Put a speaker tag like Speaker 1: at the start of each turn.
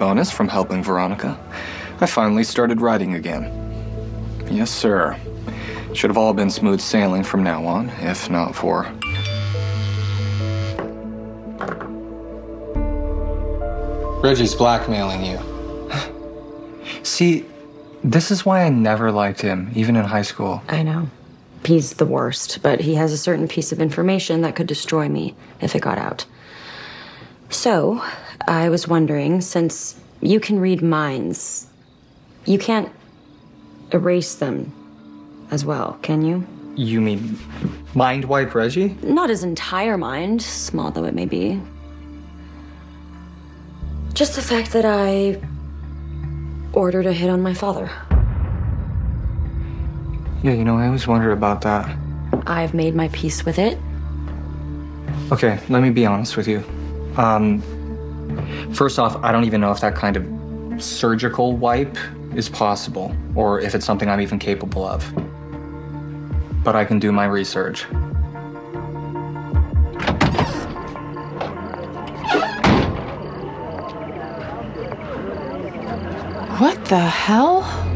Speaker 1: bonus from helping Veronica, I finally started writing again. Yes, sir. Should have all been smooth sailing from now on, if not for. Reggie's blackmailing you. See, this is why I never liked him, even in high school.
Speaker 2: I know. He's the worst, but he has a certain piece of information that could destroy me if it got out. So, I was wondering since you can read minds, you can't erase them as well, can you?
Speaker 1: You mean mind wipe Reggie?
Speaker 2: Not his entire mind, small though it may be. Just the fact that I ordered a hit on my father.
Speaker 1: Yeah, you know, I always wondered about that.
Speaker 2: I've made my peace with it.
Speaker 1: Okay, let me be honest with you. Um, first off, I don't even know if that kind of surgical wipe is possible, or if it's something I'm even capable of. But I can do my research.
Speaker 3: What the hell?